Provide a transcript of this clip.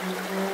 Mm-hmm.